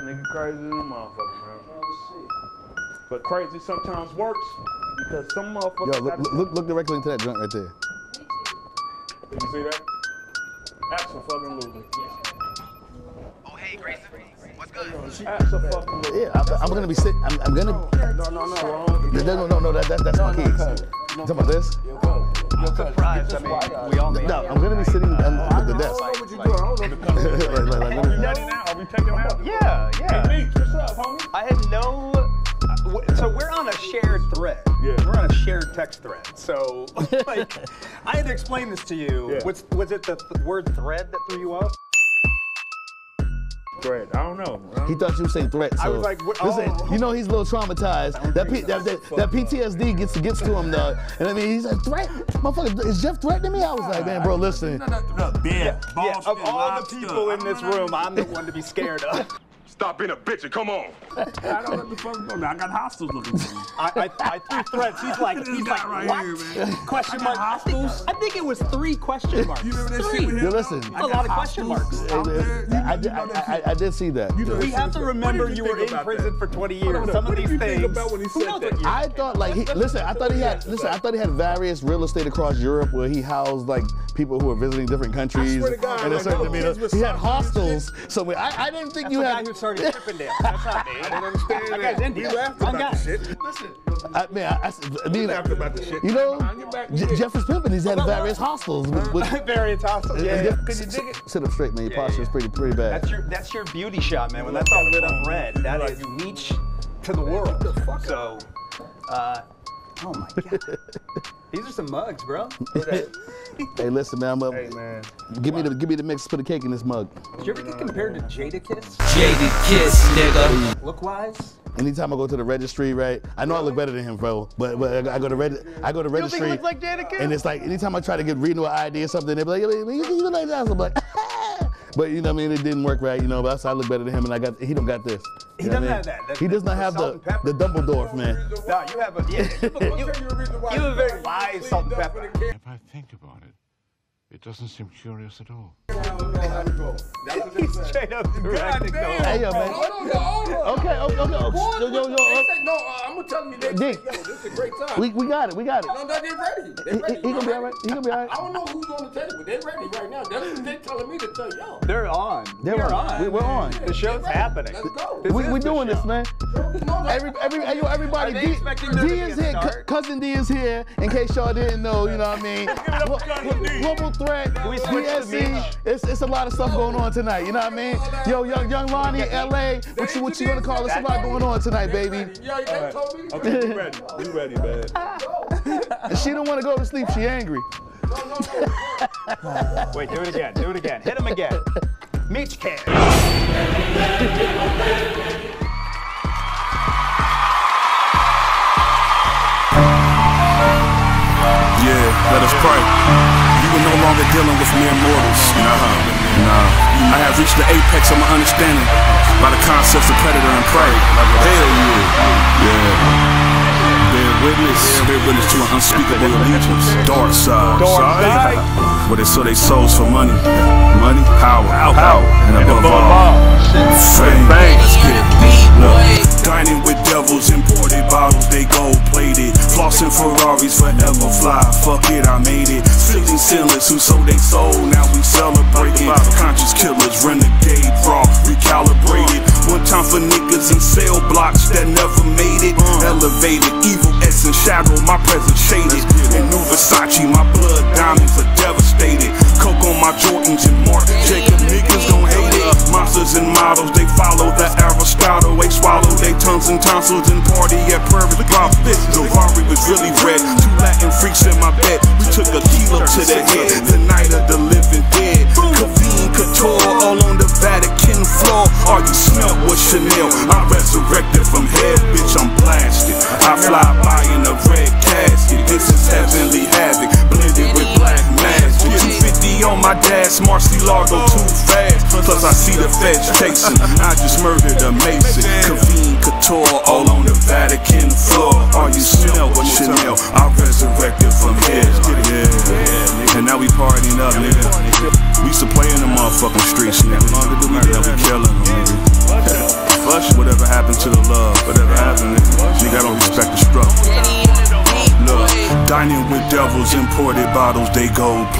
That nigga crazy than a motherfucker, man. But crazy sometimes works because some motherfuckers. Yo, look, gotta- look, look directly into that joint right there. You see that? Absolutely. Oh, hey, Grayson. What's good? Absolutely. Yeah, I, I'm gonna be sit. I'm, I'm gonna. No, no, no, wrong. No, no, no, no. That, that, that's my keys. You talking about this? I'm surprised. I mean, we all made No, I'm gonna be sitting at the desk. What would you do? I like, like, like, let me- Ready now? We taking out? Yeah, yeah. Hey, Meech, what's up, homie? I had no. uh, So we're on a shared thread. Yeah. We're on a shared text thread. So, like, I had to explain this to you. Yeah. Was, was it the th- word thread that threw you off? Thread. I don't know. He thought you were saying threat. So I was like, what- listen, oh. you know he's a little traumatized. That, P, that, that, that PTSD gets gets to him though. And I mean, he's like, threat, motherfucker, is Jeff threatening me? I was like, man, bro, listen. Look, beer, ball Yeah, of all the people in this room, I'm the one to be scared of. Stop being a bitch and come on. I don't let the fuck go. Now I got hostiles looking for me. I, I, I threw threads. He's like, he's guy like, right what? here, man. Question mark. got I think, hostiles. I think it was three question marks. You remember that three. shit with him? Listen. A lot of question marks. out there. You I, did, I, I, did see that. You know We have to remember did you were in prison that? for 20 years. on, Some of what did these you think things. about when he who said knows that? I thought like he, listen, I thought he had listen, I thought he had various real estate across Europe where he housed like people who were visiting different countries. swear to God, and a like, certain little I mean, kids with he had hostels somewhere. I, I didn't think That's you the had. Guy who started Chippendale. That's not me. I don't understand That that. guy's Indian. We laughed about guy. the shit. Listen, I mean, I, I, I mean, laughed about the shit. you know, Behind your back, J- did. Jeffers Pimpin, he's had various hostels. With, with, Various hostels. Yeah, yeah. Could you dig it? Sit up straight, man. Your Yeah, posture's yeah. pretty, pretty bad. That's your that's your beauty shot, man. When that's all lit up red, that is niche to the world. So, uh, oh my god, these are some mugs, bro. hey, listen, man. I'm, uh, Hey, man. Give me the give me the mix. Put a cake in this mug. Did you ever get compared to Jadakiss? Jaded kiss, nigga. Look wise. Anytime I go to the registry, right? I know I look better than him, bro. But but I go to reg- I go to registry. You think registry. he looks like Jadakiss? And it's like anytime I try to get renew an ID or something, they be like, "You you- you look like that." So I'm like, but you know, what I mean, it didn't work right. You know, but I said I look better than him, and I got he don't got this. He You know doesn't have that. That- He does not the have the and the. Dumbledore, man. No, you have a yeah. You, you, you have a very wise salt and pepper. If I think about it, it doesn't seem curious at all. He's straight up directing. damn. Hey, yo, man. Hold on, yo, hold on. Okay, okay, okay. Boy, Yo, yo, yo, they uh, say, no, uh, I'm gonna tell you they Dick. yo, this is a great time. we, we got it, we got it. no, no, they ready. They He, ready. he, he gonna be all right. He gonna be all I right. don't know who's on the table. They're ready right now. That's what they're telling me to tell y'all. They're on. They're We're on. We- we're on. The show's happening. Let's go. This We, is we the doing this, man. No, Every, every, yo, everybody, Are D, expecting there to D is here. Cou- start? Cousin D is here. In case y'all didn't know, you know what I mean. Glo- Global threat. we switch DSE. It's, it's a lot of stuff going on tonight. You know what I mean? Yo, young, young Lani, LA. What you, what you gonna call it? It's a lot going on tonight, baby. Yeah, they told me. Okay, we ready. We ready, man. And she don't want to go to sleep. She angry. Wait, do it again. Do it again. Hit him again. Mitch can. Yeah, let us pray. You were no longer dealing with mere mortals. Nah, nah. I have reached the apex of my understanding by the concepts of predator and prey. Hell yeah. Yeah. Witness, bear witness to an unspeakable allegiance. Dark side. Dark side. Where they sold their souls for money. Money, power, power, and above all, fame. Let's get. Look, dining with devils, imported bottles, they gold plated. Flossing Ferraris forever fly. Fuck it, I made it. Fleeting sinless who sold they soul, now we celebrating. Conscious killers, renegade, raw, recalibrated. One time for niggas in cell blocks that never made it. Elevated, evil essence, shadow, my presence shaded. In new Versace, my blood diamonds are devastated. Coke on my Jordans and Mark Jacob, niggas gon' hate it. Monsters and models, they follow the Aristotle. They swallow their tongues and tonsils and party at Prairie Drop Fist. Javari was really red. Two Latin freaks in my bed. We took a kilo to the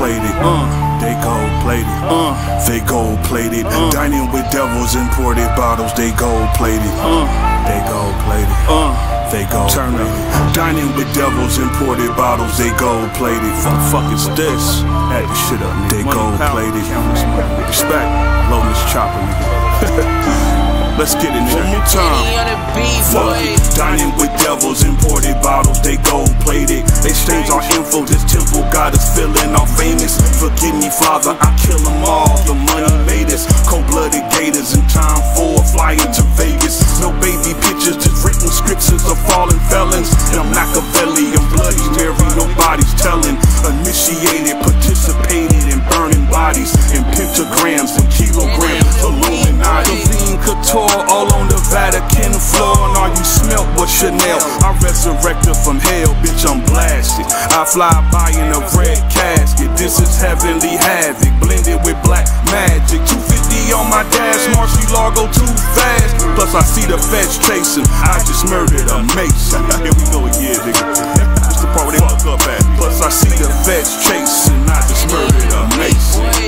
plated. Uh, they gold plated. Uh, they gold plated. Dining with devils, imported bottles, they gold plated. Uh, they gold plated. Uh, they gold Turn plated. Dining with devils, imported bottles, they gold plated. Fuck, fuck is this? Add this shit up, nigga. They gold plated. Respect. Load this chopper, nigga. Let's get it one more time. Fuck it. Dining with devils, imported bottles, they gold plated. Exchange our info, this temple got us feeling all famous. Forgive me, Father, I kill them all. The money made us. Cold blooded gators in time for flying to Vegas. No baby pictures, just written scriptures of fallen felons. And I'm Machiavelli and Bloody Mary, nobody's telling. Initiated, participated in burning bodies in pentagrams and kilograms. Illuminati. Fiend Couture all on the Vatican floor. And all you smelt was Chanel. I resurrected from hell, bitch, I'm blasted. I fly by in a red casket. This is heavenly havoc, blended with black magic. 250 on my dash, Murcielago too fast. Plus, I see the feds chasing. I just murdered a mason. Here we go again, nigga. This the part where they fuck up at. Plus, I see the feds chasing. I just murdered a mason.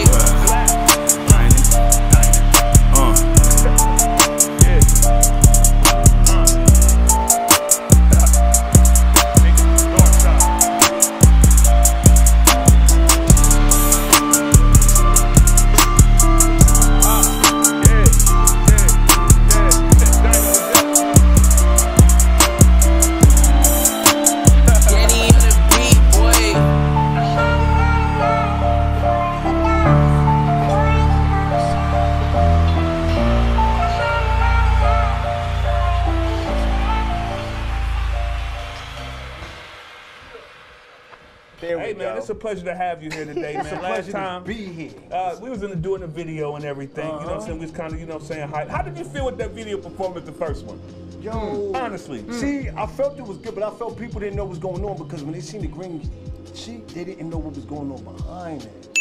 Pleasure to have you here today, man. Last time be here. uh, we was in the, doing the video and everything. You know what I'm saying? We was kind of, you know, what I'm saying hype. How did you feel with that video performance, the first one? Yo, Honestly. See, I felt it was good, but I felt people didn't know what was going on because when they seen the green sheet, they didn't know what was going on behind it.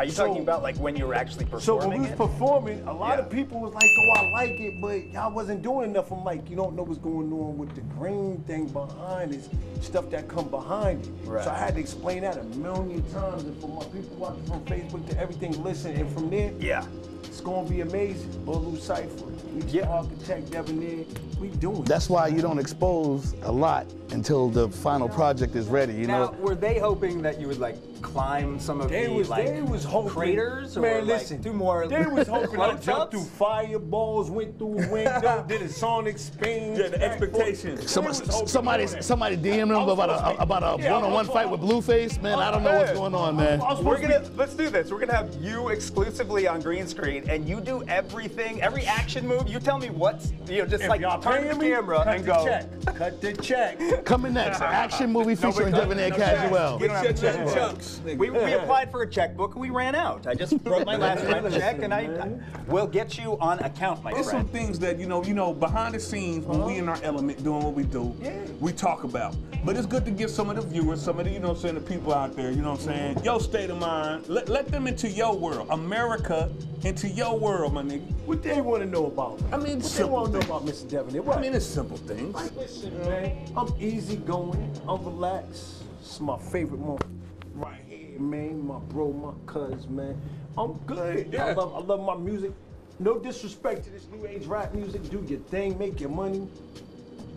Are you So- talking about like when you were actually performing? So when we was it? performing, a lot Yeah. of people was like, "Oh, I like it," but y'all wasn't doing enough. I'm like, you don't know what's going on with the green thing behind it, stuff that come behind it. Right. So I had to explain that a million times, and for my people watching from Facebook to everything, listen, and from there, yeah. It's gonna be amazing. Bolu Cypher, we Yeah. architect Debonair, we doing. it. That's why you don't expose a lot until the final project is ready. You Now, know, were they hoping that you would like climb some of They the was, like they was hoping, craters or man, like, listen, do more? They was hoping I close-ups? jumped through fireballs, went through a window, did a sonic spin. Yeah, the expectations. Some, somebody, to do that. somebody DM them about a about a Yeah, one-on-one I'm- fight with Blueface. Man, I don't know what's going on, man. We're gonna let's do this. We're gonna have you exclusively on green screen, and you do everything, every action move. You tell me what's you know, just If like turn the me, camera cut and the go. check. Cut the check. Coming next, action movie featuring Debonair Casual. We don't have Check, check, We, we applied for a checkbook and we ran out. I just wrote my last name check and I, I will get you on account, my It's some things that you know, you know, behind the scenes when we in our element doing what we do, we talk about. But it's good to give some of the viewers, some of the, you know, what I'm saying, the people out there, you know, what I'm saying, your state of mind. Let, let them into your world, America, into your world, my nigga. What they want to know about? I mean, what they want to know about Mr. Debonair? What? I mean, it's simple things. Listen, man, I'm easy going, I'm relaxed. It's my favorite moment right here, man. My bro, my cuz, man. I'm good. I love, I love my music. No disrespect to this new age rap music. Do your thing, make your money.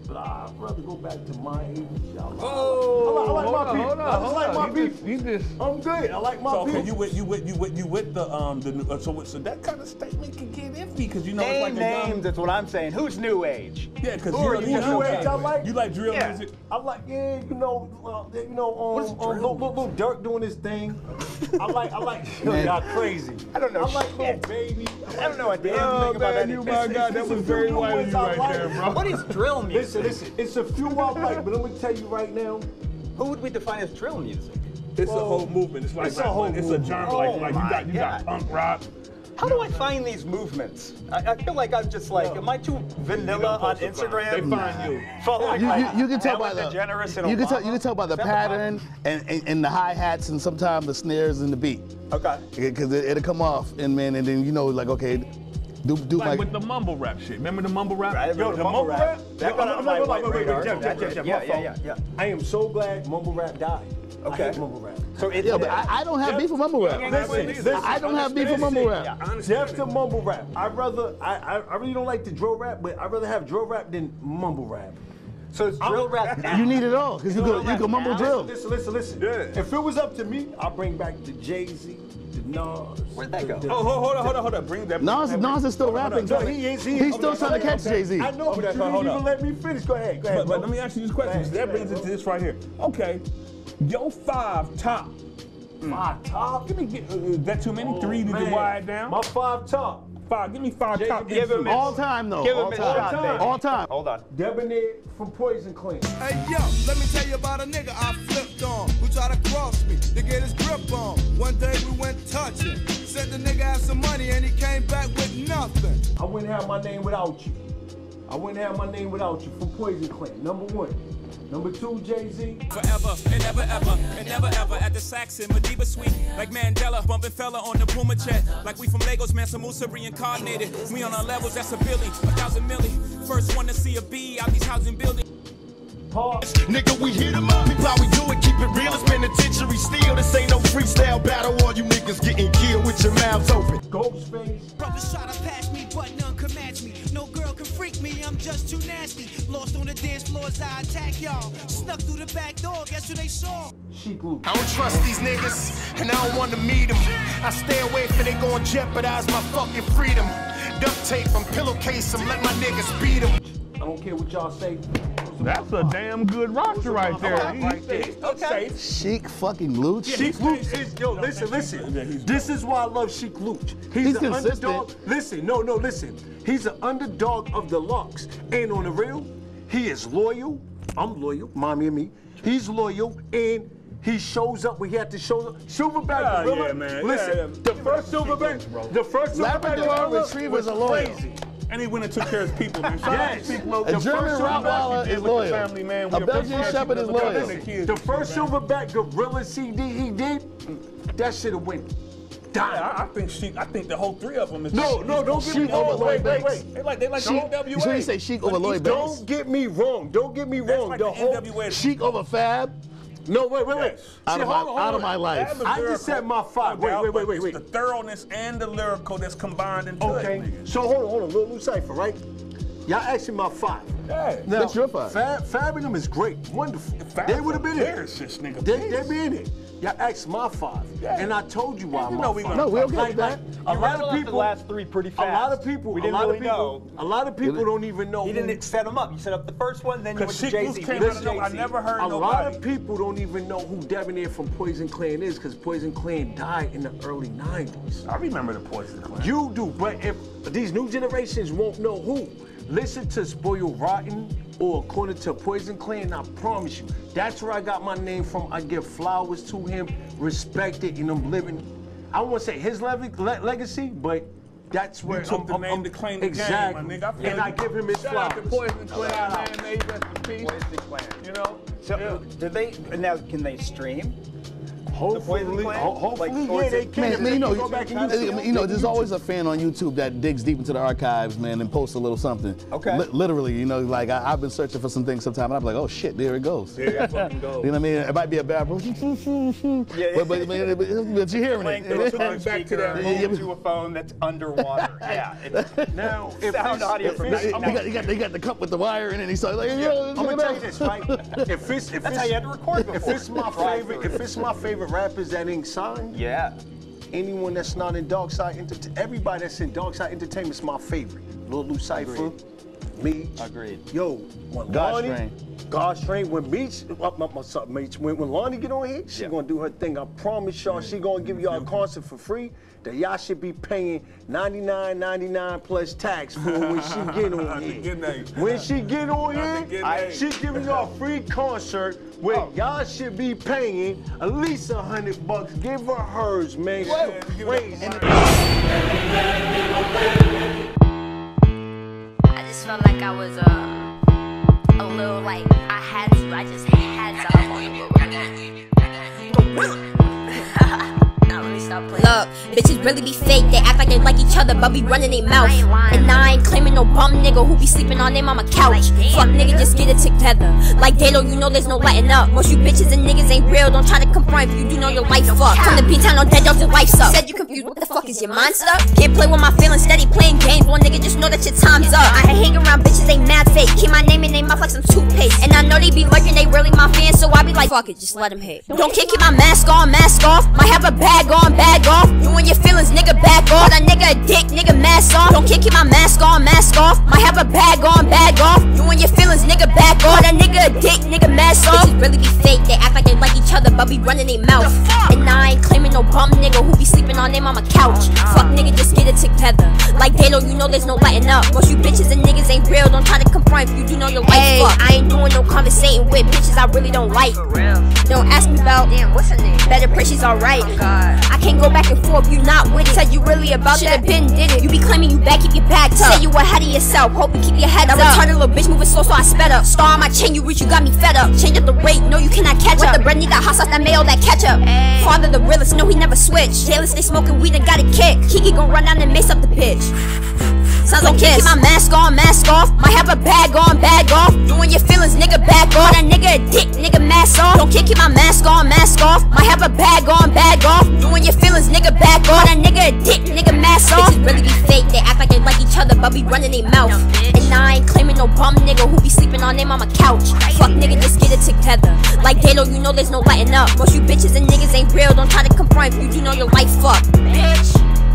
But I'd rather go back to my age. I like, Oh, I like, I hold like my on, people. hold on, I just hold like on. my You people. just- just- I'm good. I like my So people. okay, you with you with you with you with the um the uh, so so that kind of statement can get iffy because you know it's like Name a young- names, that's what I'm saying. Who's new age? Yeah, because you are you you new age? I like- you like drill Yeah. music. I like, yeah, you know, uh, you know, um, is um, drill little, little, little Durk doing his thing. I like, I like, Man. y'all crazy. I don't know I like little baby. I don't know a damn Oh, thing about man, anything. you my guy, that was very new white of you right there, bro. What is drill music? Listen, listen, it's a few I like, but I'm gonna tell you right now. Who would we define as drill music? It's a whole movement. It's like it's a like- whole it's movement. a genre. Like Oh like you got you got punk rock. How do I find these movements? I, I feel like I'm just like, am I too vanilla on Instagram? They find you. Following You, you, you can tell by the DeGeneres and you can tell you can tell by the Is that pattern and, and, and the hi hats and sometimes the snares and the beat Okay. because it, it'll come off and man and then you know like okay Do do Like like, with the mumble rap shit. Remember the mumble rap? Right? Yo, the mumble rap. That Yo, got I'm- on my white wait, wait, wait, radar. Jeff, Jeff, Jeff, Jeff, Yeah, yeah, yeah, yeah. I am so glad mumble rap died. I Okay. hate mumble rap. So it's yeah, but I, I don't have beef with mumble rap. Listen, listen, I don't have beef with mumble rap. Jeff the mumble rap. I'd rather, I, I, I really don't like the drill rap, but I'd rather have drill rap than mumble rap. so it's drill rap now. You need it all because you Drill can you can mumble now? drill. Listen, listen, listen. Yeah. If it was up to me, I'd bring back the Jay Z, the Nas. Where'd that go? Oh, hold, hold on, hold on, hold on. Bring that. Nas, that- Nas is still hold rapping. No, he is. He is. He's still trying to catch Jay Z. I know, but you didn't hold even let me finish. Go ahead. Go ahead. But, but let me ask you this question. That brings go it to this right here. Okay, yo five top. Five top. Give me get, uh, is that too many? Oh, Three? Did you man. down? My five top. Five. Give me five Jay- top. give him All time though. Give all him time. shot, time. All time. Hold on. Debonair from Poison Clan. Hey yo, let me tell you about a nigga I flipped on who tried to cross me to get his grip on. One day we went touching. Said the nigga had some money and he came back with nothing. I wouldn't have my name without you. I wouldn't have my name without you from Poison Clan. Number one. Number two, Jay Z. Forever and never ever and never ever at the Saxon Madiba Suite. Like Mandela, bumping fella on the Puma jet. Like we from Lagos, Mansa Musa reincarnated. We on our levels, that's a Billy, a thousand milli. First one to see a B out these housing buildings. Pause. Nigga, we hit 'em up. People, how we do it, keep it real. It's penitentiary steel. This ain't no freestyle battle. All you niggas getting killed with your mouths open. Ghostface. Brothers try to pass me, but none can match me. No girl can freak me, I'm just too nasty. Lost on the dance floors, I attack y'all. Snuck through the back door, guess who they saw? Sheek Louch. I don't trust these niggas, and I don't want to meet them. I stay away for they gon' jeopardize my fucking freedom. Duct tape them, pillowcase them, let my niggas beat them. I don't care what y'all say. That's a damn good roster right there. Okay. He- he- he's. Sheek fucking Louch. Sheek Louch is yo. Listen, listen. This is why I love Sheek Louch. He's, He's an consistent. underdog. Listen, no, no, listen. He's an underdog of the LOX, and on the real, he is loyal. I'm loyal, mommy and me. He's loyal, and he shows up when he had to show up. Silverback Yeah, gorilla. yeah, man. Listen, Yeah, yeah. the first up silverback, the first silverback Labrador gorilla retrievers was are loyal. crazy. And he went and took care of his people, man. Shout out to Yes. Sheek A The German first silverback Rottweiler is with the loyal. Family, man. A Belgian Shepherd is for looking out loyal. the kids, The man. first silverback gorilla CD he did, that should have went. Yeah, I, I think Sheek. I think the whole three of them is. No, no, don't get me wrong. Wait, wait, wait. They like they like Sheek, the you NWA. sure you say Sheek over Lloyd Banks? Don't get me wrong. Don't get me That's wrong. like the the whole NWA. Sheek over Fab. No, wait, wait, wait. Yes. Out See, of my- hold on, hold out of my life. I just said my five. Wait, wait, wait, wait, it's wait. The thoroughness and the lyrical that's combined into Okay. it. nigga. So hold on, hold on. Little Cipher, right? Y'all asking my five. Yeah. Now, What's your five? Fab, Fab and them is great, wonderful. Fab they would have been in. lyricist, nigga, They, please. they be in it. Y'all asked my five, Yeah. and I told you why You my know we five. gonna No, we okay like, that. a You lot of off the people. last three pretty fast. A lot of fast. people. We a didn't lot really of people. know. A lot of people don't even know. You didn't set them up. You set up the first one, then you went Cause to Jay Louch Z. came out of nowhere. I never heard a nobody. lot of people don't even know who Debonair from Poison Clan is because Poison Clan died in the early 90s. I remember the Poison Clan. You do, but if these new generations won't know who, listen to Spoil Rotten or according to Poison Clan, I promise you, that's where I got my name from. I give flowers to him, respect it, and I'm living. I won't say his le- le- legacy, but that's where You took I'm, the I'm- name I'm- to claim the exactly. game, my nigga. I and you. I give him his Shout flowers. out to Poison Clan, man. May he rest in peace. Poison Clan. You know. So, Yeah. did they now? Can they stream? Hopefully, Poison ho- hopefully, Like, yeah, they can. Man, If man, you know, can go back and use I it, mean, you know, there's always a fan on YouTube that digs deep into the archives, man, and posts a little something. Okay. Li- literally, you know, like I, I've been searching for some things sometime, and I'm like, oh shit, there it goes. There it goes. You know what I mean? It might be a bad, but, Yeah. but, but, but, but you're hearing Playing it. through a took phone me back to speaker that moment. into a phone that's underwater. yeah. Now, if sound this- audio if from this- You got, you got, they got the cup with the wire in it, and he's like, yo, I'm gonna tell you this, right? If it's if That's how you had to record If before. it's my favorite, through. if it's my favorite rappers that ain't signed, Yeah. anyone that's not in Dark Side Entertainment, everybody that's in Dark Side Entertainment is my favorite. Lil Lucypher, me. Agreed. Yo, when God Lani, Strain. God Strain, when Meech, uh, my, my, son, Meech, when, when Lani get on here, she Yeah. gonna do her thing. I promise y'all, she gonna give y'all a concert for free. That y'all should be paying 99.99 plus tax for when she get on here. When she get on Not here, I- she giving y'all a free concert where Oh. y'all should be paying at least a hundred bucks. Give her hers, man. Yeah, She crazy. I just felt like I was uh, a little like I had to. I just had to Look, bitches really be fake. They act like they like each other, but be running their mouth. And I ain't claiming no bum nigga who be sleeping on their mama couch. Fuck nigga, just get it together. Like Dalo, you know there's no lighting up. Most you bitches and niggas ain't real. Don't try to confront if you do know your life fuck. From the beat town on dead dogs and life's up. Said you confused. What the fuck is your mind stuck? Can't play with my feelings. Steady playing games. One nigga just know that your time's up. I hang around bitches. They mad fake. Keep my name in their mouth like some toothpaste. And I know they be lurking. They really my fans. So I be like, fuck it, just let them hate. Don't care, keep my mask on, mask off. Might have a bag on, bag off. You and your feelings, nigga, back off. That nigga a dick, nigga, mask off. Don't care, keep my mask on, mask off. Might have a bag on, bag off. You and your feelings, nigga, back off. That nigga a dick, nigga, mask off. Bitches really be fake, they act like they like each other, but be running their mouth. And I ain't claiming no bum nigga who be sleeping on their mama couch. Fuck nigga, just get it together. Like Dalo, you know there's no lighting up. Most you bitches and niggas ain't real. Don't try to confront if you do know your life Hey, fuck. I ain't doing no conversating with bitches I really don't like. Don't ask me about damn, what's her name? Better pray she's alright. Oh I can't go back and forth, you not with it. Said you really about Should've been did it. You be claiming you back, keep your back up. Say you ahead of yourself, hope you keep your head up. That retarded little bitch moving slow, so I sped up. Star on my chain, you reach, you got me fed up. Change up the rate, no you cannot catch up. With the bread, need that hot sauce, that mayo, that ketchup. Father the realest, no he never switched. Taylor they smoking weed and got a kick. Kiki gon' run down and mess up the pitch. Sounds like kiss. Keep my mask on, mask off. Might have a bag on, bag off. You and your feelings, nigga, back off. That nigga a dick, nigga, mask off. Don't care, keep my mask on, mask off. Might have a bag on, bag off. You and your feelings, nigga, back off. That nigga a dick, nigga, mask off. Bitches really be fake. They act like they like each other, but be running their mouth. And I ain't claiming no bum nigga who be sleeping on their mama couch. Fuck nigga, just get it together. Like Dalo, you know there's no lighting up. Most you bitches and niggas ain't real. Don't try to confront if you do know your life fucked. Bitch.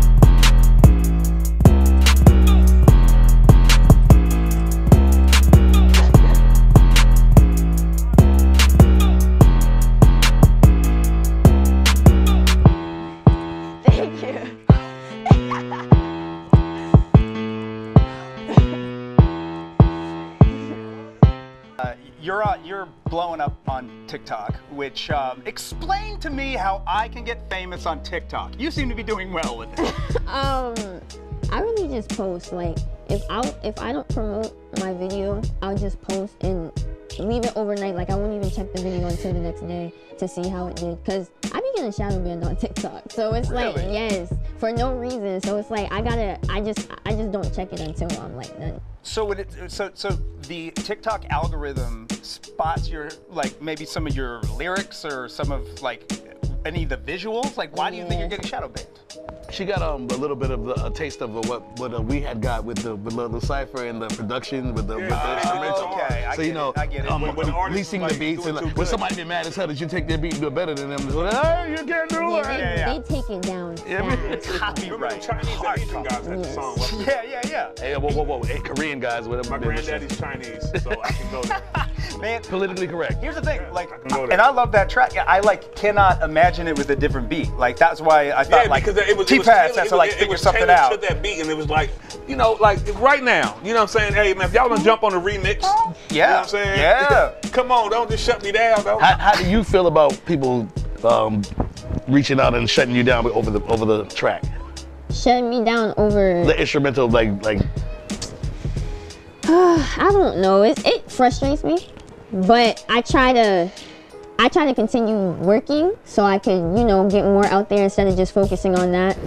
You're you're blowing up on TikTok, which um, explain to me how I can get famous on TikTok. You seem to be doing well with it. Um, I really just post like if I if I don't promote my video, I'll just post and leave it overnight. Like I won't even check the video until the next day to see how it did. Cause I be getting shadow banned on TikTok, so it's like yes for no reason. So it's like I gotta I just I just don't check it until I'm like done. So it, so so the TikTok algorithm spots your like maybe some of your lyrics or some of like any of the visuals. Like why do you think you're getting shadow banned? She got um, a little bit of the, a taste of uh, what what uh, we had got with the with the, the cipher and the production with the, with the instrumental. okay, I so you know, it, I get it. um, When- when the leasing is, the beats and too when somebody be mad as hell that you take their beat and do it better than them, so, hey, you can't do it. They, yeah, yeah. they take it down. Yeah, man. fast. Remember the Chinese and Asian guys had the song. wasn't? Yeah, yeah, yeah. Hey, whoa, whoa, whoa, hey, Korean guys, whatever. My they listen. granddaddy's Chinese, so I can go there. Man, politically correct. Here's the thing, like, can and I love that track. I like cannot imagine it with a different beat. Like that's why I thought Yeah, like because it was, it T was Pass tailored- has to like it figure was something out. To that beat, and it was like, you know, like right now, you know what I'm saying? Hey, man, if y'all gonna jump on the remix, you know Yeah, what I'm saying? yeah. Come on, don't just shut me down, though. How, how do you feel about people um, reaching out and shutting you down over the over the track? Shutting me down over. The instrumental, like like I don't know. It it frustrates me, but I try to I try to continue working so I can you know get more out there instead of just focusing on that.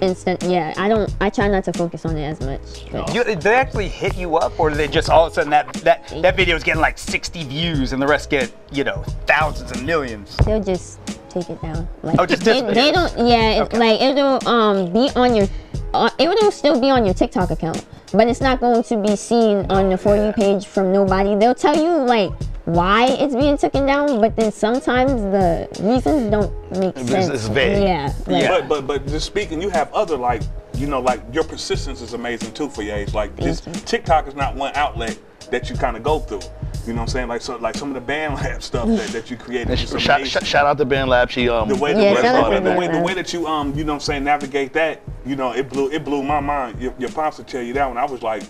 Instead, yeah, I don't. I try not to focus on it as much. but- You, did they actually hit you up, or did they just all of a sudden that that that video is getting like 60 views and the rest get you know thousands and millions? They'll just take it down. Like Oh, just they, they don't. Yeah, it's like it'll um be on your. Uh, it will still be on your TikTok account, but it's not going to be seen on the for you page from nobody. They'll tell you like why it's being taken down, but then sometimes the reasons don't make It's- sense. it's vague. Yeah. Like, But but but just speaking, you have other like you know like your persistence is amazing too for your age. Like just TikTok is not one outlet that you kind of go through. You know what I'm saying? Like so like some of the BandLab stuff that, that you created. is shout, amazing. shout, shout out to BandLab. She um the way, the, Yeah, way, the, way, the, way, the way that you um you know what I'm saying navigate that you know it blew it blew my mind. Your, your pops would tell you that when I was like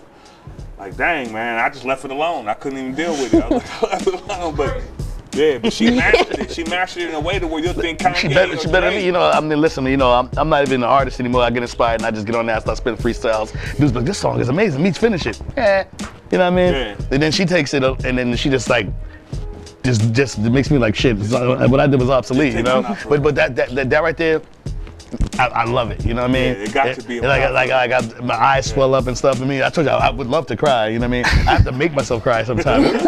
like dang man I just left it alone. I couldn't even deal with it. I like, I left it alone, but yeah, but she mastered it. She mastered it in a way to where you'll think Kanye She better, she better me. You know, I mean, listen, you know, I'm, I'm not even an artist anymore. I get inspired and I just get on there and start spinning freestyles. Dude's like, this song is amazing. Meets finish it. Eh. You know what I mean? Yeah. And then she takes it up and then she just like, just just it makes me like shit. Like, what I did was obsolete, you know. But but that that, that that right there, I, I love it. You know what I mean? Yeah, it got to be a like, like, like, I got my eyes swell up and stuff. I mean, I told you I, I would love to cry. You know what I mean? I have to make myself cry sometimes.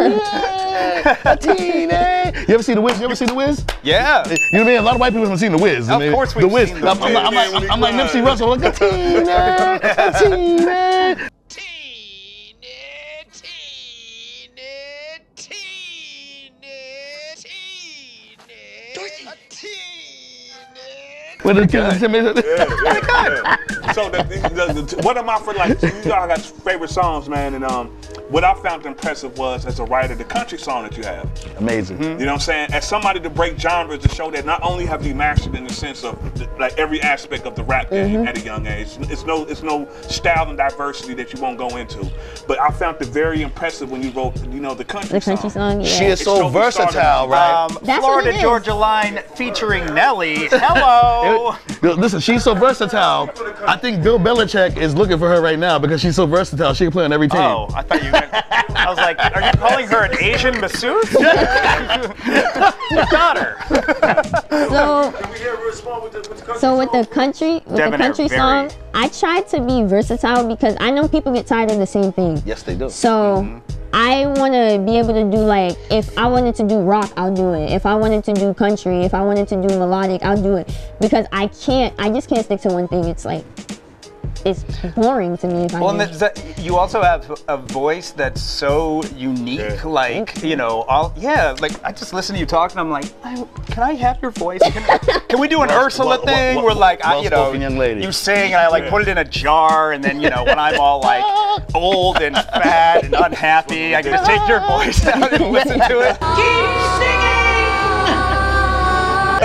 Tina. You ever see the Wiz? You ever see the Wiz? Yeah. You know what I mean? A lot of white people haven't seen the Wiz. I Of mean, course the we've Wiz. seen the I'm, I'm, Wiz. like- I'm, like- I'm, I'm like Nipsey Russell. I'm like Tina, Tina. With the Yeah, yeah, yeah. So the, the, the, what am I for like? You know, I got favorite songs, man, and um, what I found impressive was as a writer, the country song that you have. Amazing. You know what I'm saying? As somebody to break genres to show that not only have you mastered in the sense of th- like every aspect of the rap game at a young age, it's no it's no style and diversity that you won't go into. But I found it very impressive when you wrote, you know, the country The country song, yeah. She is It so showed you started- versatile, right? Um, That's what Florida it is. Georgia Line featuring Nelly. Hello. Yo, Listen, she's so versatile. I think Bill Belichick is looking for her right now because she's so versatile. She can play on every team. Oh, I thought you. Meant, I was like, are you calling her an Asian masseuse? Got her. So, so with the country, with Devin the are country very- song, I tried to be versatile because I know people get tired of the same thing. Yes, they do. So mm-hmm. I want to be able to do like if I wanted to do rock, I'll do it. If I wanted to do country, if I wanted to do melodic, I'll do it because I can't. I just can't stick to one thing. It's like it's boring to me if I. Well, and do- that's, that, you also have a voice that's so unique. Like, you know, all yeah. Like, I just listen to you talk, and I'm like, I, can I have your voice? Can, can we do an Well- Ursula well- thing well- where, like, I, you know, well-spoken young lady. you sing, and I like put it in a jar, and then you know, when I'm all like old and fat and unhappy, I can just take your voice out and listen to it.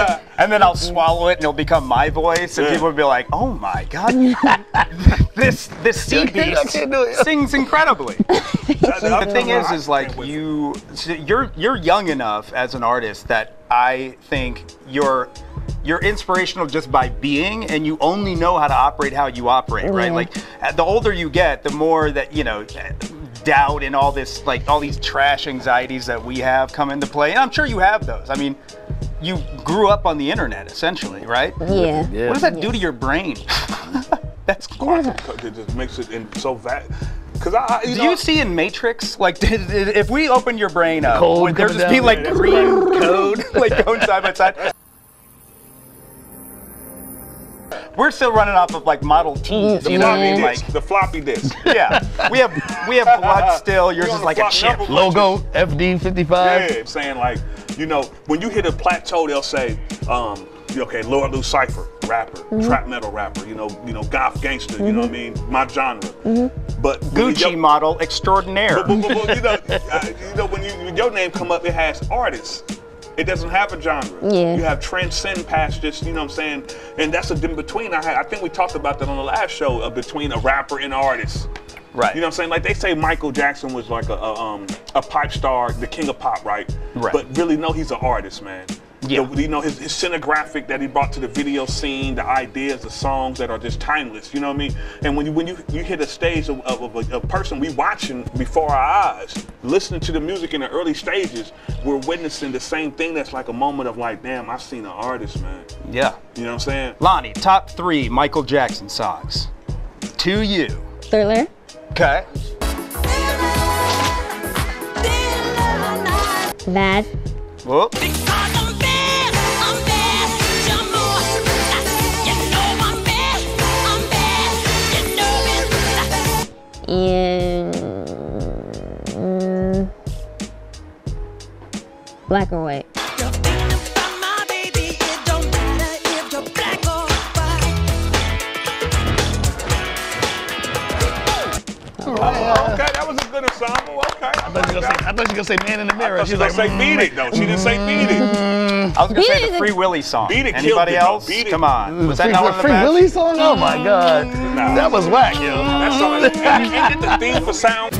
And then I'll swallow it, and it'll become my voice, and people will be like, "Oh my god, this this sea I can't- I beast can't do it. sings incredibly." the thing is, is like you, so you're you're young enough as an artist that I think you're you're inspirational just by being, and you only know how to operate how you operate, right? Like uh, the older you get, the more that you know doubt and all this like all these trash anxieties that we have come into play, and I'm sure you have those. I mean. You grew up on the internet, essentially, right? yeah. Yeah. What does that do to your brain? That's It just makes it in so va Cause I, I you Do know, you see in Matrix, like, did, did- if we open your brain up, Code would there just be like green code, like going side by side? We're still running off of like Model Ts, the you know what I mean? disk, Like, the floppy disk. yeah, we have we have blood still. Yours is like a chip. Logo FD55. Yeah, saying like, you know, when you hit a plateau, they'll say, um, okay, Lord Lucypher, rapper, trap metal rapper, you know, you know, goth gangster, you know what I mean, my genre. But Gucci your- model extraordinaire. but, but, but, you know, uh, you know, when you when your name come up, it has artists. It doesn't have a genre. Yeah. You have transcend past just, you know what I'm saying? And that's a in between. I, had, I think we talked about that on the last show, uh, between a rapper and an artist. Right. You know what I'm saying? Like they say Michael Jackson was like a, a um a pipe star, the king of pop, right? Right. But really, no, he's an artist, man. Yeah. The- you know his, his scenographic that he brought to the video scene, the ideas, the songs that are just timeless. You know what I mean? And when you when you, you hit a stage of, of, of a, a person we watching before our eyes, listening to the music in the early stages, we're witnessing the same thing. That's like a moment of like, damn, I've seen an artist, man. Yeah. You know what I'm saying? Lani, top three Michael Jackson songs. To you. Thriller. Okay. Bad. Whoop. And mm, black or white. Oh, okay, that was a good ensemble. Okay. I thought you were gonna say, I thought you were gonna say man in the mirror. She She's was like, gonna say beat it though. She didn't say mm-hmm. beat it. I was gonna Beat say It the is- Free Willy song. Beat It killed Anybody it, though. else? Beat It. Come on. Was that Free, not one of the Free best? Willy song? Oh my god. Nah. That was whack, yo. That's all. And, and the theme for sound.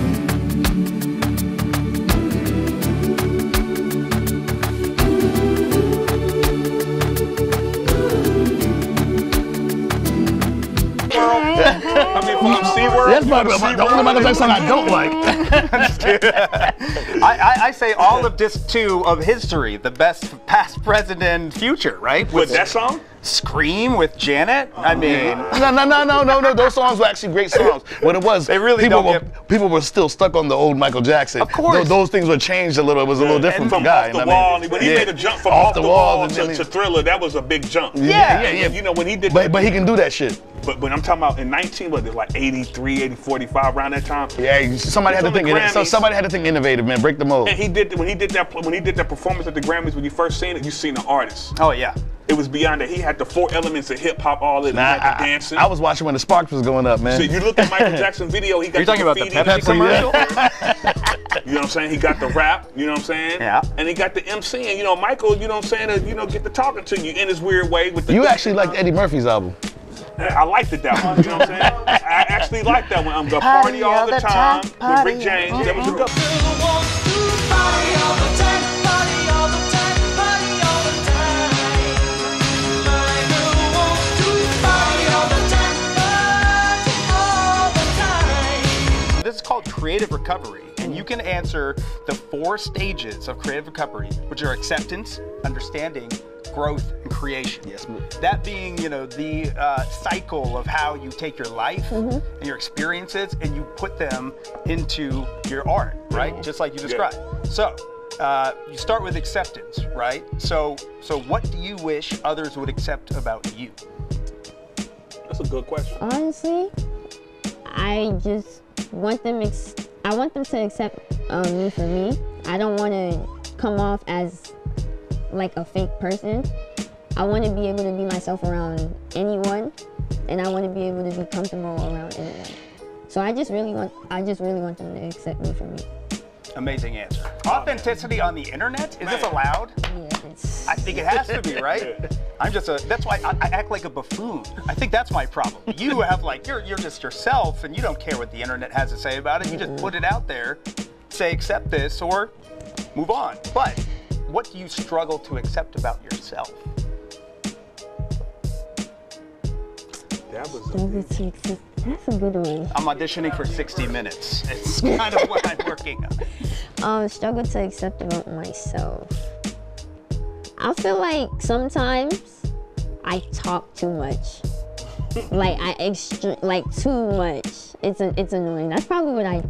SeaWorld. That's you probably go to the only Michael Jackson song I don't like. I, I, I say all of disc two of history, the best past, present, and future, right? With that song? Scream with Janet. I mean, No, no, no, no, no, no. Those songs were actually great songs. What it was, they really people don't were people were still stuck on the old Michael Jackson. Of course. those, things were changed a little. It was a little different from guy. off the I wall, mean? when he Yeah. made a jump from off, the, wall, and to, to Thriller, that was a big jump. Yeah, yeah, yeah. You know when he did, But but he can do that shit. But when I'm talking about in 19, what it like 83, 80, 45 around that time. Yeah, somebody had to think. the in- So somebody had to think innovative, man. Break the mold. And he did when he did that when he did that performance at the Grammys when you first seen it, you seen the artist. Oh yeah. It was beyond that. He had the four elements of hip hop, all of it. Nah, he had the I, dancing. I was watching when the sparks was going up, man. So you look at Michael Jackson video, he got You're talking about the. Pepsi commercial? You know what I'm saying? He got the rap, you know what I'm saying? Yeah. And he got the MC, and you know, Michael, you know what I'm saying, to, you know, get the talking to you in his weird way with the You actually liked Eddie Murphy's album. I liked it that one, you know what I'm saying? I actually liked that one. I'm the party, all the time, with Rick James. That was a good This is called creative recovery, and you can answer the four stages of creative recovery, which are acceptance, understanding, growth, and creation. Yes. That being, you know, the uh, cycle of how you take your life and your experiences and you put them into your art, right? Just like you described. So. Uh, you start with acceptance, right? So, so what do you wish others would accept about you? That's a good question. Honestly, I just want them. Ex- I want them to accept um, me for me. I don't want to come off as like a fake person. I want to be able to be myself around anyone, and I want to be able to be comfortable around anyone. So I just really want. I just really want them to accept me for me. Amazing answer. Authenticity on the internet? Is this allowed? I think it has to be, right? I'm just a. That's why I, I act like a buffoon. I think that's my problem. You have like you're you're just yourself, and you don't care what the internet has to say about it. You just put it out there, say accept this or move on. But what do you struggle to accept about yourself? That was Struggle to accept- That's a good one. I'm auditioning for 60 Minutes. It's kind of what I'm working on. Um, struggle to accept about myself. I feel like sometimes I talk too much. like I extra, like too much. It's a, it's annoying. That's probably what I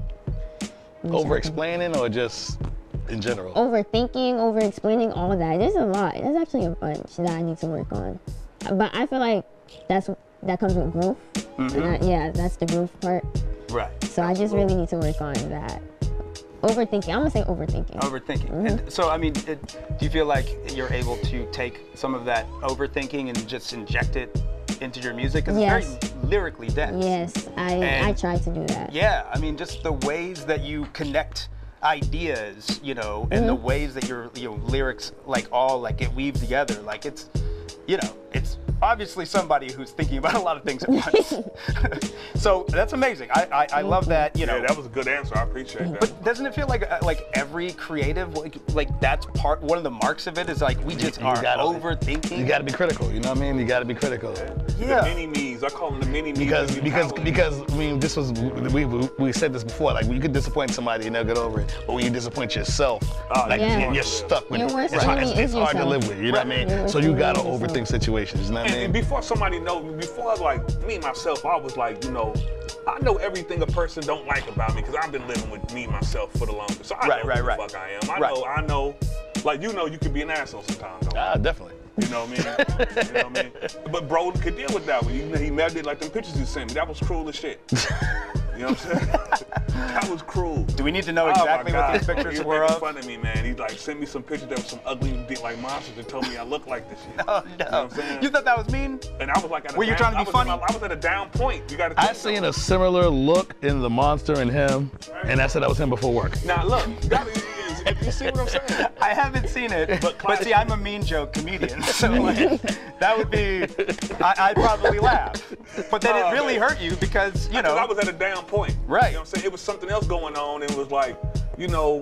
Over explaining or just in general? overthinking, over explaining all that. There's a lot. There's actually a bunch that I need to work on. But I feel like that's that comes with growth. Mm-hmm. And I, yeah, that's the growth part. Right. So I just really need to work on that. Overthinking. I'm gonna say overthinking. Overthinking. Mm-hmm. And so, I mean, it, do you feel like you're able to take some of that overthinking and just inject it into your music? Because Yes. it's very lyrically dense. Yes, I I try to do that. Yeah, I mean, just the ways that you connect ideas, you know, and the Mhm. ways that your you know, lyrics like all like get weaved together. Like it's, you know, it's obviously somebody who's thinking about a lot of things at once. so that's amazing. I I, I love that. You know, yeah, that was a good answer. I appreciate that. but doesn't it feel like uh, like every creative like like that's part one of the marks of it is like we just You are gotta- overthinking. You got to be critical. You know what I mean? You got to be critical. Yeah. The mini me's. I call them the mini me's. Because because because I mean this was we, we we said this before like you could disappoint somebody and they'll get over it but when you disappoint yourself like Yeah. you're, you're stuck with Your it worst it's, hard, it's, it's hard to live with you know what I Right. mean Your so you gotta overthink situations you know what And, and before somebody know, before like me myself, I was like, you know, I know everything a person don't like about me because I've been living with me myself for the longest. So I Right, know right, who the fuck I am. I Right. know, I know, like you know, you could be an asshole sometimes. Ah definitely You know what I mean? you know what I mean? But bro could deal with that one. He, he melted like them pictures you sent me. That was cruel as shit. You know what I'm saying? that was cruel. Do we need to know Oh exactly what these oh pictures he was were making of? fun of me, man. He like sent me some pictures that were some ugly like monsters and told me I look like this shit. Oh You know what I'm saying? You thought that was mean? And I was like, at a Were you down, trying to be I funny? my- I was at a down point. You got to. I seen a similar look in the monster and him and I said that was him before work Now look, if you see what I'm saying. I haven't seen it, but, see, I'm a mean joke comedian, so like, that would be, I, I'd probably laugh. But then Oh, it really man. hurt you because, you know, I was at a down point. Right. You know what I'm saying? It was something else going on. And it was like, you know,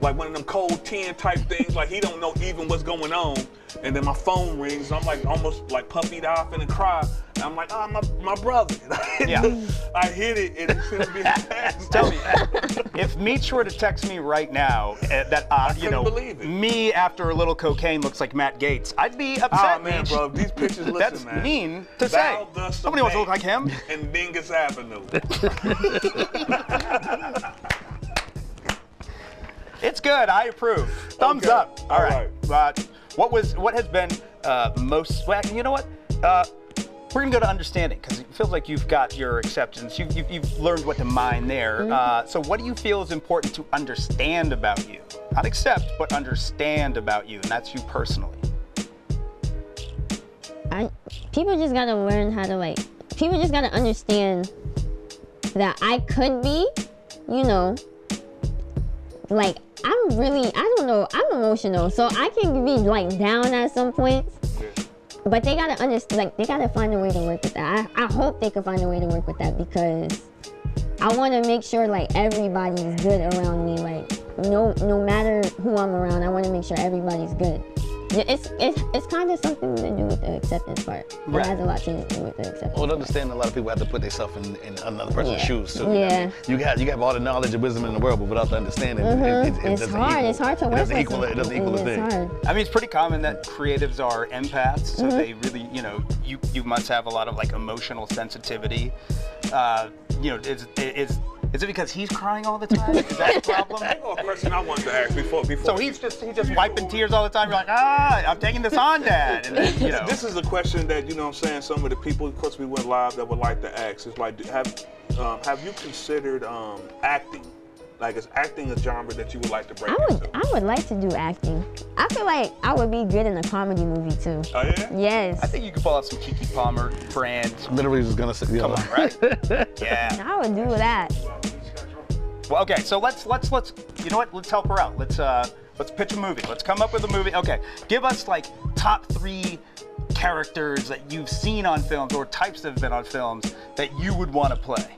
like one of them cold 10 type things. Like he don't know even what's going on. And then my phone rings. And I'm like almost like puppied off and cry. I'm like, oh, my, my brother. Yeah. I hit it and it shouldn't be fast. Tell me, if Meech were to text me right now uh, that uh, you know believe it. me after a little cocaine looks like Matt Gaetz, I'd be upset. Oh man, bro, these pictures, listen, That's man. mean to Val say. Somebody wants to look like him. And Dingus Avenue. It's good. I approve. Thumbs Okay. up. All All right. Uh, what was what has been uh, most swag? You know what? Uh, we're gonna go to understanding because it feels like you've got your acceptance. You've, you've, you've learned what to mine there. Mm-hmm. Uh, so what do you feel is important to understand about you? Not accept, but understand about you, and that's you personally. I people just gotta learn how to like people just gotta understand that I could be, you know, like I'm really I don't know, I'm emotional, so I can be like down at some points. But they gotta understand like they gotta find a way to work with that. I, I hope they can find a way to work with that because I wanna make sure like everybody's good around me. Like no no matter who I'm around, I wanna make sure everybody's good. It's it's it's kind of something to do with the acceptance part. Right. It has a lot to do with the acceptance. Well, understand a lot of people have to put themselves in, in another person's Yeah. shoes too. you? Yeah. You got you got all the knowledge and wisdom in the world, but without the understanding, Mhm. it, it, it It's doesn't hard. Equal, It's hard to it work doesn't equal. It doesn't equal It's the thing. hard. I mean, it's pretty common that creatives are empaths, so Mhm. they really, you know, you you must have a lot of like emotional sensitivity. Uh, you know, it's is is it because he's crying all the time? Is that the problem? I know a question I wanted to ask before before. So he's just he's just wiping tears all the time. You're like, ah, I'm taking this on, Dad. And then, you know, This is a question that you know. what I'm saying some of the people, of course, we went live that would like to ask. Is like, have um, have you considered um, acting? Like, is acting a genre that you would like to break I into? would I would like to do acting. I feel like I would be good in a comedy movie too. Oh yeah. Yes. I think you could pull out some Keke Palmer brand. Literally was gonna say, you know, right? Yeah. I would do that. Well, okay, so let's let's let's you know what? Let's help her out. Let's uh let's pitch a movie. Let's come up with a movie. Okay, give us like top three characters that you've seen on films or types that have been on films that you would want to play.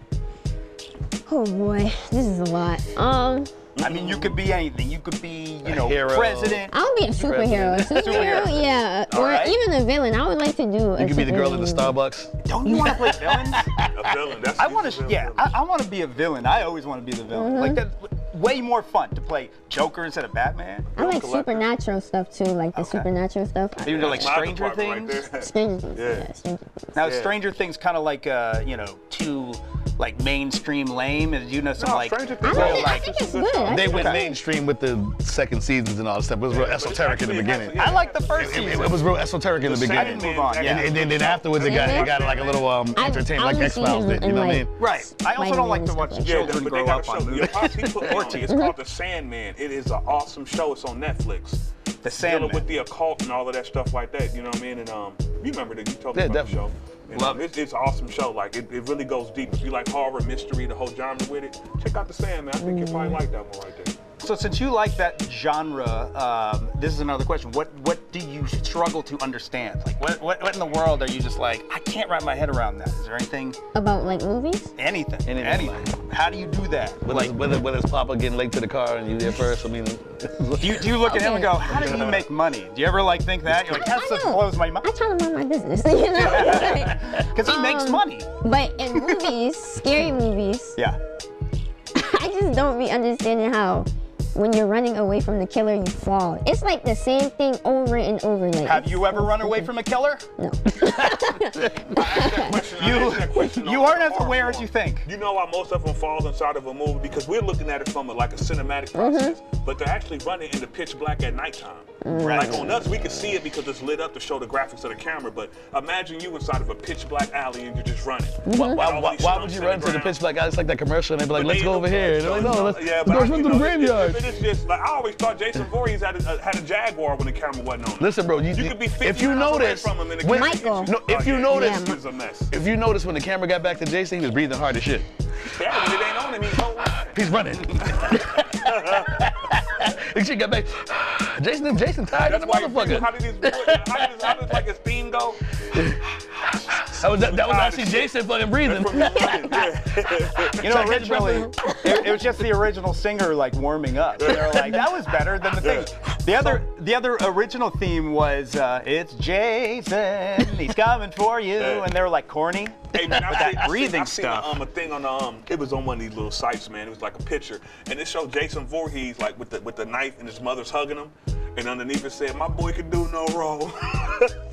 Oh boy, this is a lot. Um, I mean, you could be anything. You could be, you know, hero. president. I would be a superhero. Superhero, Superhero. yeah, All or right. even a villain. I would like to do. A You could be the girl in the. Starbucks. Don't you want to play villains? A villain. That's I want to, yeah, I, I want to be a villain. I always want to be the villain. Like that's way more fun to play Joker instead of Batman. I like supernatural stuff too, like the supernatural stuff. Even to like Stranger Things. right. Stranger Things. Yeah. Yeah, Stranger Things. Now, Yeah. Stranger Things kind of like, uh, you know, too like mainstream lame. And you know some No, like, Stranger I, Things. real, think, I like think it's good. I They went it's mainstream with the second seasons and all that stuff. It was real but it's esoteric in the actually- beginning. yeah. I like the first It, it- season. it was real esoteric in the The beginning. I didn't move on, And, yeah. and then, then afterwards, it got it got like a little um, I- entertainment, like X Files did. You know what I mean? Right. I also don't like to watch Spider-Man Yeah, children but grow they got up a on show. movies. Your pops, he put me on to. It's called The Sandman. It is an awesome show. It's on Netflix. The Sandman. Dealing with the occult and all of that stuff like that. You know what I mean? And um, you remember that you told me Yeah, about definitely. the show. And, Love um, it's, it's an awesome show. Like it, it really goes deep. If you like horror, mystery, the whole genre with it, check out The Sandman. I think you'll probably like that one right there. So since you like that genre, um, this is another question. What what do you struggle to understand? Like what, what what in the world are you just like I can't wrap my head around that? Is there anything About like movies? anything Anything, anything? How do you do that? Whether, Like it's, whether, whether it's Papa getting late to the car and you there first, I mean, do you, do you look at him and go, how do you make money? Do you ever like think that? You're like, that I just know. blows my I try to mind my business, you know. Because he makes Um, money. but in movies, scary movies, Yeah. I just don't be understanding how when you're running away from the killer, you fall. It's like the same thing over and over. Like Have you ever run away from a killer? No. You asked that question you aren't as aware as you think. You know why most of them fall inside of a movie? Because we're looking at it from a, like a cinematic process, mm-hmm. but they're actually running in the pitch black at nighttime. Like on us, we can see it because it's lit up to show the graphics of the camera. But imagine you inside of a pitch black alley and you're just running. Mm-hmm. Why, why, why, why would you run to the pitch black alley? It's like that commercial and they be like, let's go over here. And they're like, no, let's, yeah, let's go I- run you to the know, graveyard. It, it is just like I always thought Jason Voorhees had a, had a Jaguar when the camera wasn't on. Listen, bro, you, You could be 50 if you miles notice, from him and the when, camera Michael. you. No, if oh, you yeah, notice- this is a mess. if you notice when the camera got back to Jason, he was breathing hard as shit. Yeah, when it ain't on him, he's holding. He's running. and she got back. Jason, Jason tired as That's a why. motherfucker. How did his how did, how did like his theme go? That was, that, that was actually as shit. Jason fucking breathing. From his running, yeah. You know, it, originally, it, it was just the original singer like warming up. And they're like, that was better than the thing. The other, the other original theme was, uh, "It's Jason." he's coming for you, and they were like corny. Hey man, With I seen, that I seen, breathing I seen stuff. A, um, a thing on the um, it was on one of these little sites, man. It was like a picture, and it showed Jason Voorhees like with the with the knife, and his mother's hugging him, and underneath it said, "My boy can do no wrong."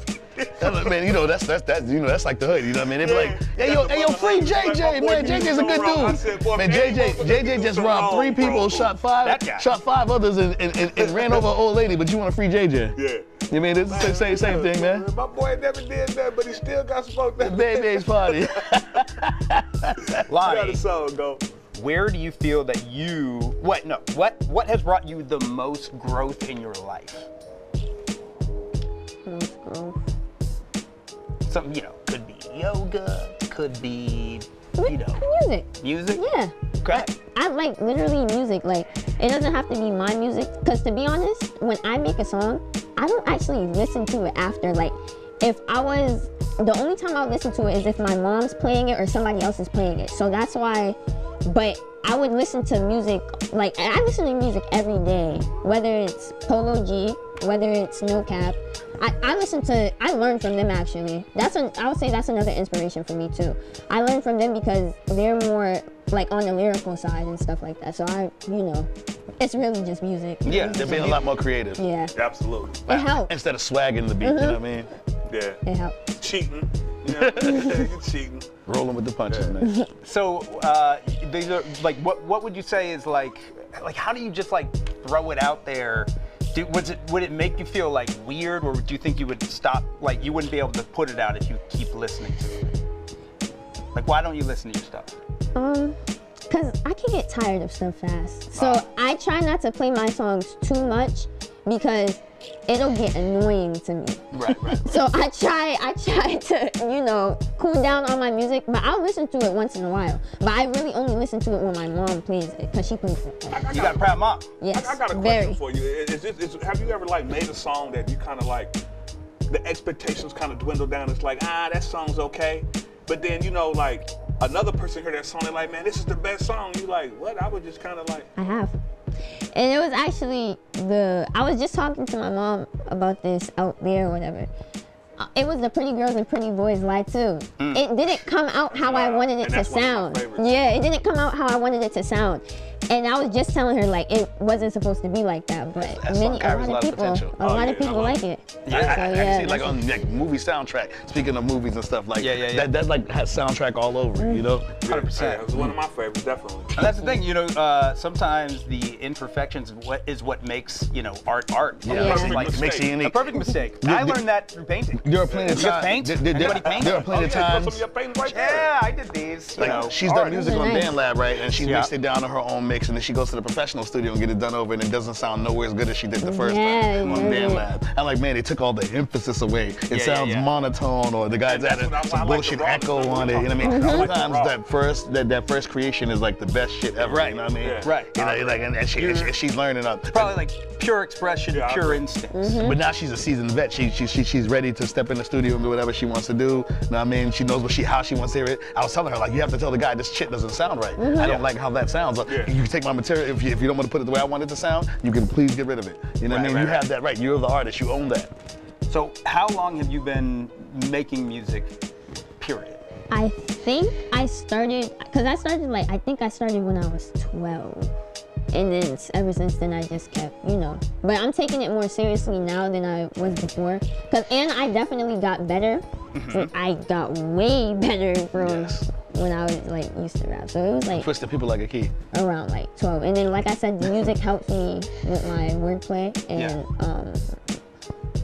That's like, man, you know that's that's that's you know that's like the hood. You know what I mean? They be like, hey yo, hey yo, free mother- like, JJ, man. can do JJ's a good dude. man, if any JJ, motherfucker JJ just robbed three people, shot five, shot five others, and, and, and, and ran over an old lady. But you want to free JJ? yeah. You mean it's the same same thing, man? My boy never did that, but he still got smoked. That Baby's party. How Lani, the song go? where do you feel that you what no what what has brought you the most growth in your life? Most growth. Something you know could be yoga, could be you know Music. music. Yeah. Okay. I like literally music. Like it doesn't have to be my music. Cause to be honest, when I make a song, I don't actually listen to it after. Like if I was the only time I'll listen to it is if my mom's playing it or somebody else is playing it. So that's why but I would listen to music like I listen to music every day, whether it's Polo G, whether it's No Cap. I, I listen to I learn from them actually. That's an I would say that's another inspiration for me too. I learn from them because they're more like on the lyrical side and stuff like that. So I you know, it's really just music. Yeah, they're being a lot more creative. Yeah. Absolutely. It helps. Instead of swagging the beat, you know what I mm-hmm. mean? Yeah. It helps. Cheating. You know, cheating. Rolling with the punches, man. So uh, these are like what what would you say is like like how do you just like throw it out there? Do, was it would it make you feel like weird, or do you think you would stop like you wouldn't be able to put it out if you keep listening to it? Like why don't you listen to your stuff? Um, cause I can get tired of stuff fast. So I try not to play my songs too much because it'll get annoying to me. Right, right. So I try, I try to, you know, cool down on my music, but I'll listen to it once in a while. But I really only listen to it when my mom plays it, cause she plays it. You got a proud mom. Yes, I, I got a question very. for you. Is this, is, have you ever like made a song that you kind of like the expectations kind of dwindle down? It's like ah, that song's okay, but then you know like another person heard that song, they're like, man, this is the best song. You like what? I was just kind of like, I have. And it was actually the I was just talking to my mom about this out there or whatever. Uh, It was the Pretty Girls and Pretty Boys lie too. It didn't come out how I wanted it And to that's one of my sound. Yeah, it didn't come out how I wanted it to sound. And I was just telling her like it wasn't supposed to be like that, but That many a lot of people, potential. a Oh, lot yeah, of people I like it. it. I, I, I So, can yeah, see like that's- on like movie soundtrack. Speaking of movies and stuff, like Yeah, yeah, yeah. that that like has soundtrack all over, you know. Hundred yeah, it was one of my favorites, definitely. And that's the thing, you know. Uh, sometimes the imperfections is what is what makes you know art art. Yeah, Yeah. Perfect it, makes mistake. it A perfect mistake. I learned that through painting. There are plenty of times. paint? There, there- Anybody paint? there are Oh, plenty yeah, of times. some of your paintings right there. Yeah, I did these. Like she's done art. music on Nice. BandLab, right? And she Yeah. mixed it down to her own mix, and then she goes to the professional studio and get it done over, and it doesn't sound nowhere as good as she did the first Yeah, time on yeah, yeah. BandLab. I'm like, man, they took all the emphasis away. It Yeah, yeah, sounds yeah. monotone, or the guys that's added some I bullshit rawness echo on it. You know what I mean? I like the Sometimes that first that, that first creation is like the best shit ever. Right. You know what I mean? Yeah. Right. You know, like, and, and, she, and she- she's learning up. Probably like pure expression, Yeah, I pure agree. instinct. Mm-hmm. But now she's a seasoned vet. She, she, she she's ready to step in the studio and do whatever she wants to do. You know what I mean? She knows what she how she wants to hear it. I was telling her like, you have to tell the guy this shit doesn't sound right. Mm-hmm. I don't like how that sounds. Like, Yeah. You can take my material if you, if you don't want to put it the way I want it to sound. You can please get rid of it. You know what I mean? right, you right. have that right. You're the artist. You own that. So, how long have you been making music? Period. I think I started because I started like I think I started when I was 12. And then ever since then I just kept, you know. But I'm taking it more seriously now than I was before. Cause and I definitely got better. So I got way better from Yes. when I was like used to rap. So it was like Twisting people like a key. around like 12. And then like I said, the music helped me with my wordplay and um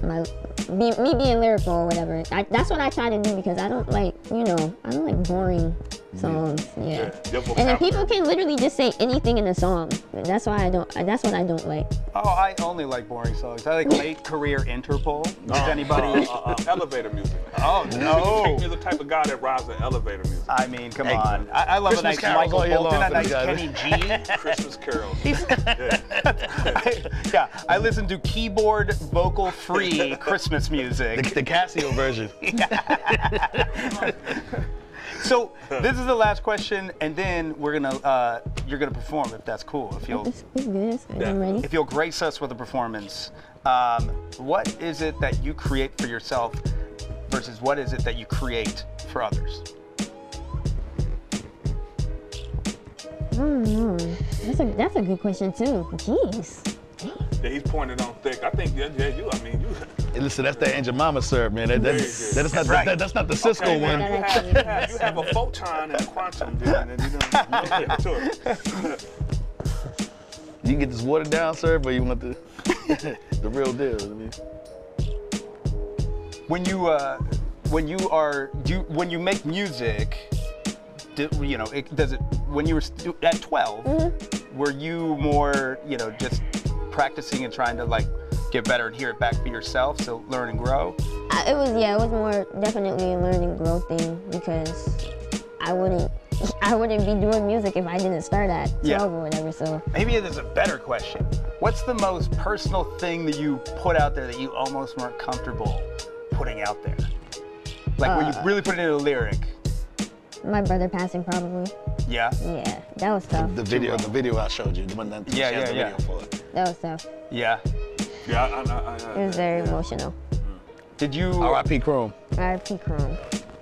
my be, me being lyrical or whatever. I, that's what I try to do because I don't like, you know, I don't like boring songs. Yeah. your And then people can literally just say anything in a song. That's why I don't. That's what I don't like. Oh, I only like boring songs. I like late career Interpol. Does anybody? Uh, uh, uh, elevator music. Oh no! You're the type of guy that rides the elevator music. I mean, come Hey, on. I, I love a nice carols Michael Bolton, long a nice these Kenny G. Christmas carols. I, yeah, I listen to keyboard vocal free Christmas music. the Casio version. So this is the last question, and then we're gonna uh, you're gonna perform if that's cool. If you'll It's, it's good. I'm ready. if you'll grace us with a performance, um, what is it that you create for yourself versus what is it that you create for others? I don't know. That's a that's a good question too. Jeez. Yeah, he's pointing on thick. I think yeah, yeah, you. I mean, you. Hey, listen, that's that Angel Mama syrup, man. That, that, Very that's, that's not Right. the, that, that's not the Cisco Okay, one. you, have, you, have, you have a photon and a quantum, dude, and you know, you get to it. You can get this watered down syrup, or you want the the real deal. I mean, When you uh, when you are do you, when you make music, do, you know, it, does it when you were stu- at 12 were you more you know just practicing and trying to like get better and hear it back for yourself, so learn and grow? I, it was yeah, it was more definitely a learn and grow thing because I wouldn't I wouldn't be doing music if I didn't start at 12 Yeah. or whatever. So Maybe there's a better question. What's the most personal thing that you put out there that you almost weren't comfortable putting out there? Like when you Uh. really put it in a lyric. My brother passing probably. Yeah. Yeah, that was tough. the video, the video I showed you, the one that Yeah, she has yeah, the yeah. video for it. That was tough. Yeah. Yeah, I, I, I, It was very emotional. Did you? R.I.P. Chrome. R.I.P. Chrome.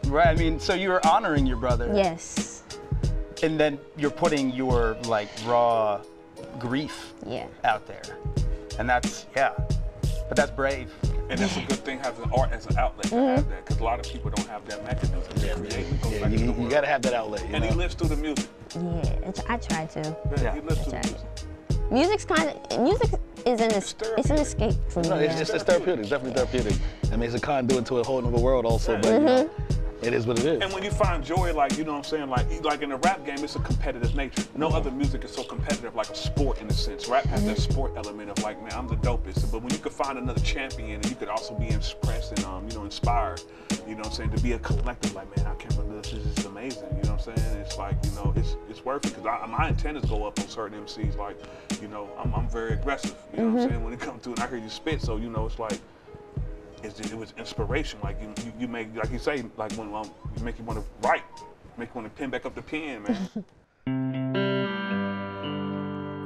Right. I mean, so you were honoring your brother. Yes. And then you're putting your like raw grief Yeah. out there, and that's yeah. But that's brave. And that's a good thing having art as an outlet to have mm-hmm. that, because a lot of people don't have that mechanism to create. and go Yeah, back you, you gotta have that outlet. You And know? he lives through the music. Yeah, it's, I try to. Yeah, he lives through the music. Music's kind of music is an es- it's an escape for me. No, it's yeah. just it's therapeutic. It's definitely therapeutic. I mean, it's a conduit to a whole other world also, but you know, mm-hmm. It is what it is. And when you find joy, like you know what I'm saying, like like in the rap game, it's a competitive nature. No other music is so competitive, like a sport in a sense. Rap has that sport element of like, man, I'm the dopest. But when you could find another champion and you could also be impressed and um, you know, inspired, you know what I'm saying, to be a collective, like, man, I can't believe this, this is amazing. You know what I'm saying? It's like, you know, it's it's worth it because my antennas go up on certain MCs. Like, you know, I'm, I'm very aggressive. You know what I'm saying? When it comes to it, and I hear you spit, so you know, it's like just, it was inspiration. Like you, you, you make, like you say, like when um, you make you want to write, make you want to pin back up the pen, man.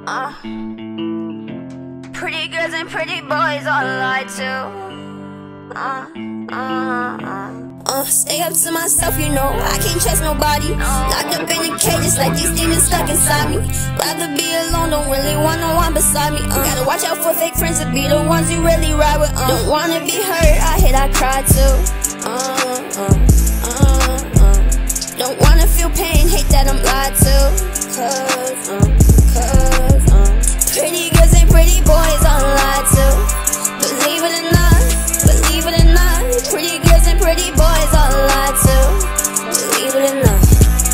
Uh, pretty girls and pretty boys all lie to. Uh, uh, uh. Stay up to myself, you know. I can't trust nobody. Locked up in a cage, just like these demons stuck inside me. Rather be alone, don't really want no one beside me. Uh, gotta watch out for fake friends to be the ones you really ride with. Uh, don't wanna be hurt, I hate, I cry too. Uh, uh, uh, uh. Don't wanna feel pain, hate that I'm lied to. Cause, cause. Pretty girls and pretty boys on lied to. Believe it or not, believe it or not. Pretty girls pretty boys all lied to. Believe it or not,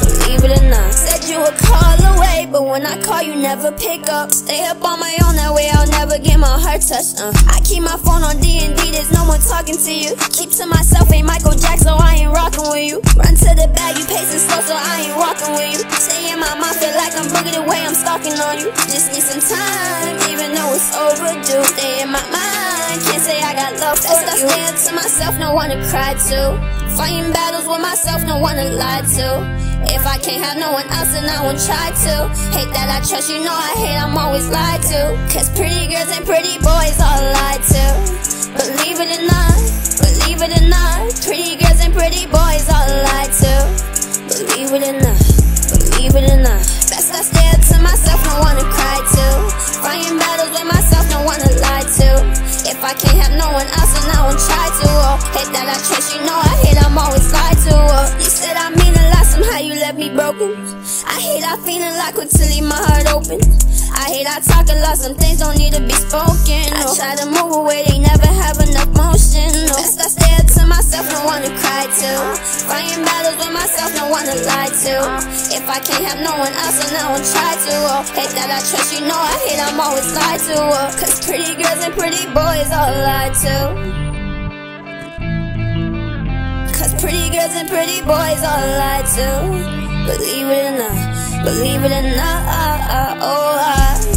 believe it or not. Said you would call away, but when I call, you never pick up. Stay up on my own, that way I'll never get my heart touched. Uh. I keep my phone on D and D, there's no one talking to you. Keep to myself, ain't Michael Jackson, so I ain't rocking with you. Run to the bag, you pacing slow, so I ain't walking with you. Stay in my mind, feel like I'm boogie the way I'm stalking on you. Just need some time, even though it's overdue. Stay in my mind, can't say I got love for you. Stay up to myself, no one to cry to. Fighting battles with myself, no one to lie to. If I can't have no one else, then I won't try to. Hate that I trust, you know I hate, I'm always lied to. Cause pretty girls and pretty boys all lied to. Believe it or not, believe it or not. Pretty girls and pretty boys all lied to. Believe it or not, believe it or not. Best I stay up to myself, no one to cry to. Fighting battles with myself, I can't have no one else, and I won't try to. Oh, hate that I trust, you know I hate, I'm always lied to. Left me broken. I hate I feeling like what to leave my heart open. I hate I talk a lot, some things don't need to be spoken. I try to move away, they never have enough motion. No. Best I stay up to myself, no one to cry to. Fighting battles with myself, no one to lie to. If I can't have no one else, then I won't try to. Oh, hate that I trust, you know I hate, I'm always lied to. Cause pretty girls and pretty boys all lied to. Cause pretty girls and pretty boys all lied to. Believe it or not, believe it or not, oh I.